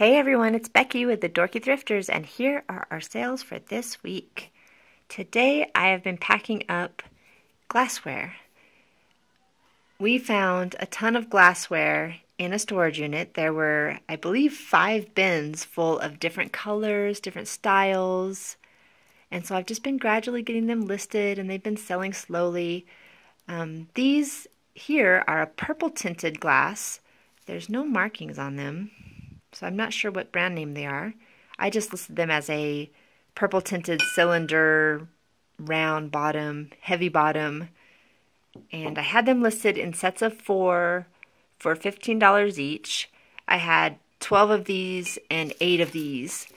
Hey everyone, it's Becky with the Dorky Thrifters, and here are our sales for this week. Today I have been packing up glassware. We found a ton of glassware in a storage unit. There were, I believe, five bins full of different colors, different styles, and so I've just been gradually getting them listed, and they've been selling slowly. Um, these here are a purple tinted glass. There's no markings on them so I'm not sure what brand name they are. I just listed them as a purple tinted cylinder, round bottom, heavy bottom, and I had them listed in sets of four for $15 each. I had 12 of these and 8 of these.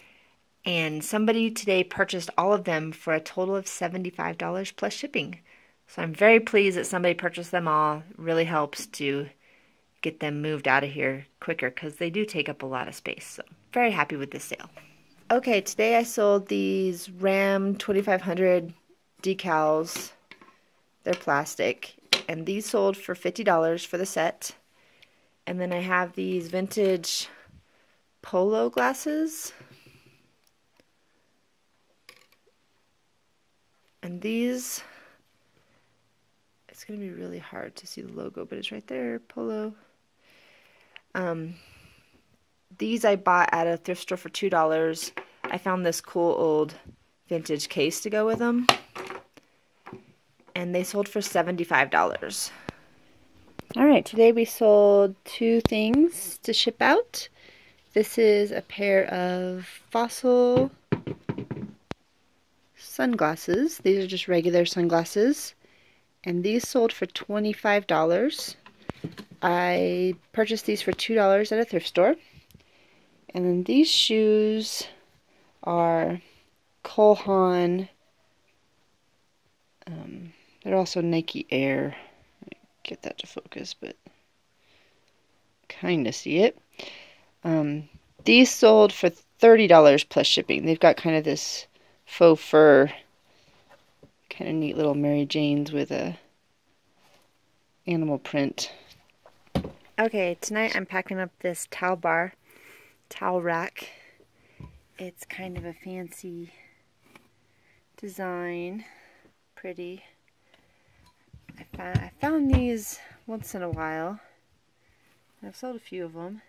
And somebody today purchased all of them for a total of $75 plus shipping. So I'm very pleased that somebody purchased them all. It really helps to get them moved out of here quicker because they do take up a lot of space. So very happy with this sale. Okay, today I sold these Ram 2500 decals. They're plastic. And these sold for $50 for the set. And then I have these vintage polo glasses. And these, it's going to be really hard to see the logo, but it's right there, polo. Um, these I bought at a thrift store for $2. I found this cool old vintage case to go with them. And they sold for $75. All right, today we sold two things to ship out. This is a pair of fossil sunglasses. These are just regular sunglasses. And these sold for $25. I purchased these for $2 at a thrift store. And then these shoes are Cole Haan. Um, they're also Nike Air. Get that to focus, but kind of see it. Um, these sold for $30 plus shipping. They've got kind of this faux fur, kind of neat little Mary Janes with a animal print Okay, tonight I'm packing up this towel bar, towel rack. It's kind of a fancy design, pretty. I found, I found these once in a while. I've sold a few of them.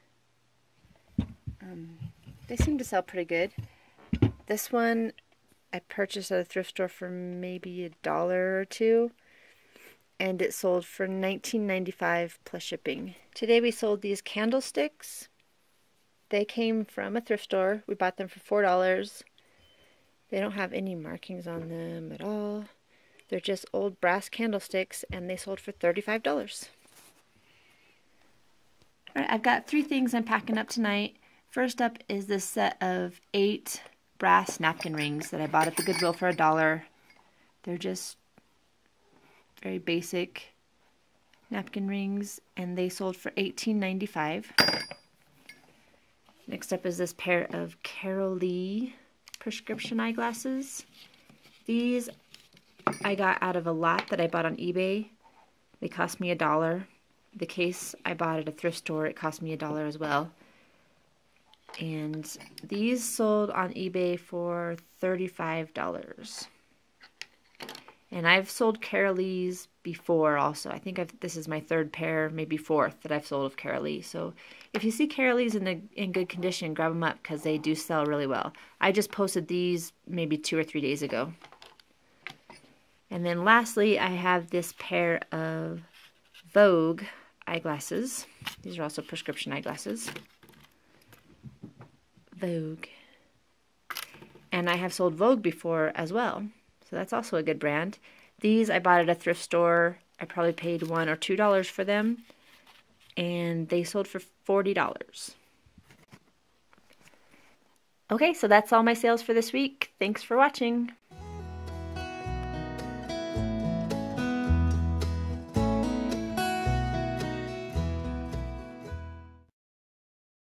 Um, they seem to sell pretty good. This one I purchased at a thrift store for maybe a dollar or two and it sold for $19.95 plus shipping. Today we sold these candlesticks. They came from a thrift store. We bought them for $4. They don't have any markings on them at all. They're just old brass candlesticks and they sold for $35. Alright, I've got three things I'm packing up tonight. First up is this set of eight brass napkin rings that I bought at the Goodwill for a dollar. They're just very basic napkin rings and they sold for $18.95. Next up is this pair of Carolee prescription eyeglasses. These I got out of a lot that I bought on eBay. They cost me a dollar. The case I bought at a thrift store, it cost me a dollar as well. And these sold on eBay for $35. And I've sold Carolees before also. I think I've, this is my third pair, maybe fourth, that I've sold of Carolee. So if you see Carolees in, the, in good condition, grab them up because they do sell really well. I just posted these maybe two or three days ago. And then lastly, I have this pair of Vogue eyeglasses. These are also prescription eyeglasses. Vogue. And I have sold Vogue before as well. So that's also a good brand. These I bought at a thrift store. I probably paid one or two dollars for them. And they sold for $40. Okay, so that's all my sales for this week. Thanks for watching.